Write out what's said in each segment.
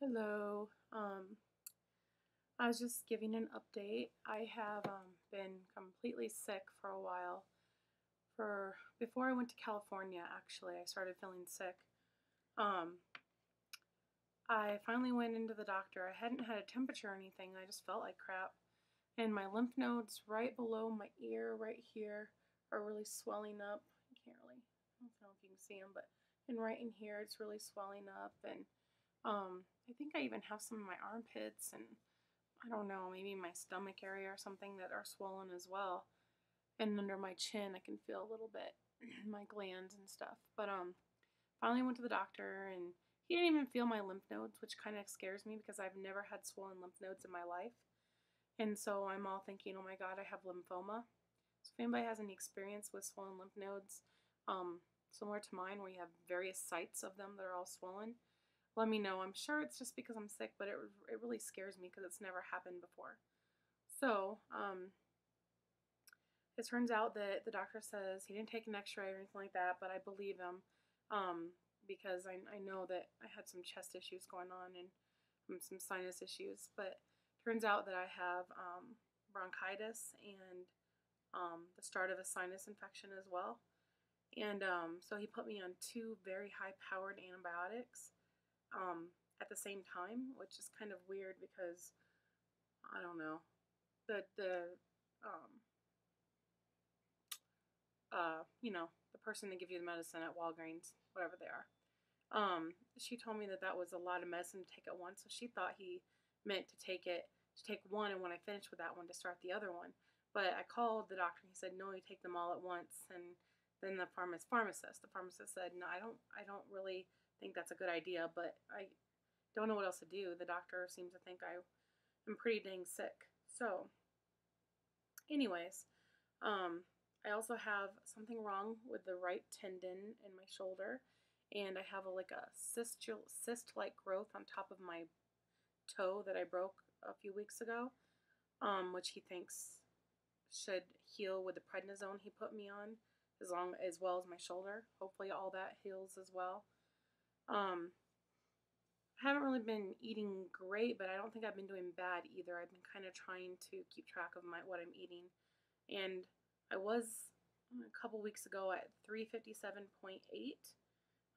Hello. Um, I was just giving an update. I have um, been completely sick for a while. For before I went to California, actually, I started feeling sick. Um, I finally went into the doctor. I hadn't had a temperature or anything. I just felt like crap. And my lymph nodes right below my ear, right here, are really swelling up. I can't really, I don't know if you can see them, but and right in here, it's really swelling up. And um, I think I even have some in my armpits and I don't know, maybe my stomach area or something that are swollen as well. And under my chin, I can feel a little bit my glands and stuff. But um, finally went to the doctor and he didn't even feel my lymph nodes, which kind of scares me because I've never had swollen lymph nodes in my life. And so I'm all thinking, oh my god, I have lymphoma. So if anybody has any experience with swollen lymph nodes, um, similar to mine, where you have various sites of them that are all swollen, let me know. I'm sure it's just because I'm sick, but it, it really scares me because it's never happened before. So, um, it turns out that the doctor says he didn't take an x-ray or anything like that, but I believe him um, because I, I know that I had some chest issues going on and um, some sinus issues. But turns out that I have um, bronchitis and um, the start of a sinus infection as well. And so he put me on two very high-powered antibiotics um, at the same time, which is kind of weird because I don't know the the um, uh, you know the person that gives you the medicine at Walgreens, whatever they are. Um, she told me that that was a lot of medicine to take at once, so she thought he meant to take it to take one, and when I finished with that one, to start the other one. But I called the doctor, and he said, "No, you take them all at once." And then the pharmacist, pharmacist, the pharmacist said, "No, I don't, I don't really think that's a good idea, but I don't know what else to do. The doctor seems to think I am pretty dang sick. So, anyways, um, I also have something wrong with the right tendon in my shoulder, and I have a, like a cyst cyst-like growth on top of my toe that I broke a few weeks ago, um, which he thinks should heal with the prednisone he put me on, as long as well as my shoulder. Hopefully, all that heals as well. Um, I haven't really been eating great, but I don't think I've been doing bad either. I've been kind of trying to keep track of my what I'm eating, and I was a couple weeks ago at 357.8.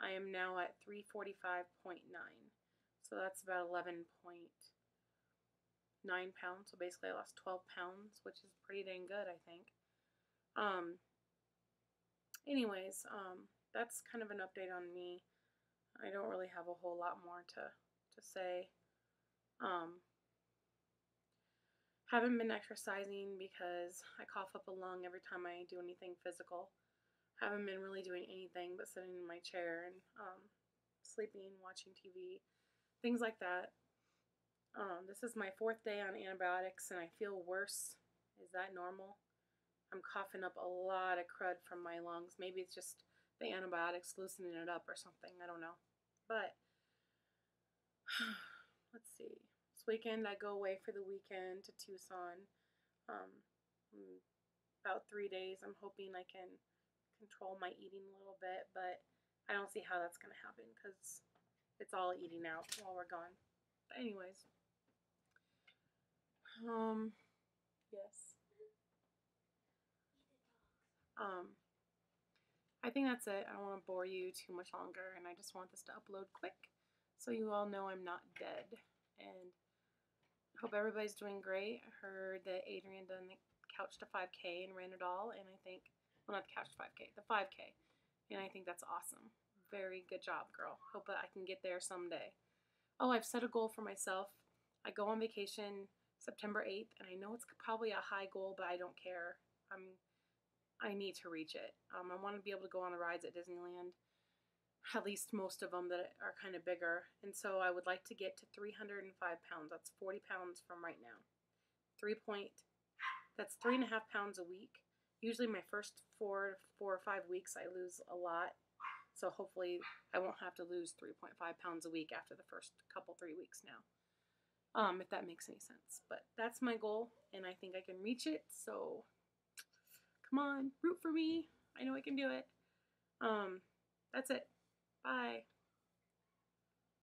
I am now at 345.9. So that's about 11.9 pounds. So basically, I lost 12 pounds, which is pretty dang good, I think. Um. Anyways, um, that's kind of an update on me. I don't really have a whole lot more to, to say. Um, haven't been exercising because I cough up a lung every time I do anything physical. Haven't been really doing anything but sitting in my chair and um, sleeping, watching TV, things like that. Um, this is my fourth day on antibiotics and I feel worse. Is that normal? I'm coughing up a lot of crud from my lungs. Maybe it's just the antibiotics loosening it up or something. I don't know. But let's see. This weekend I go away for the weekend to Tucson. Um, about three days. I'm hoping I can control my eating a little bit, but I don't see how that's going to happen because it's all eating out while we're gone. But anyways, um, yes. Um, I think that's it. I don't want to bore you too much longer, and I just want this to upload quick so you all know I'm not dead. And hope everybody's doing great. I heard that Adrian done the couch to 5K and ran it all, and I think, well, not the couch to 5K, the 5K. And I think that's awesome. Very good job, girl. Hope that I can get there someday. Oh, I've set a goal for myself. I go on vacation September 8th, and I know it's probably a high goal, but I don't care. I'm I need to reach it. Um, I want to be able to go on the rides at Disneyland, at least most of them that are kind of bigger. And so I would like to get to 305 pounds. That's 40 pounds from right now. Three point, that's three and a half pounds a week. Usually my first four, four or five weeks I lose a lot. So hopefully I won't have to lose 3.5 pounds a week after the first couple, three weeks now. Um, if that makes any sense. But that's my goal, and I think I can reach it. So Come on, root for me. I know I can do it. Um, that's it. Bye.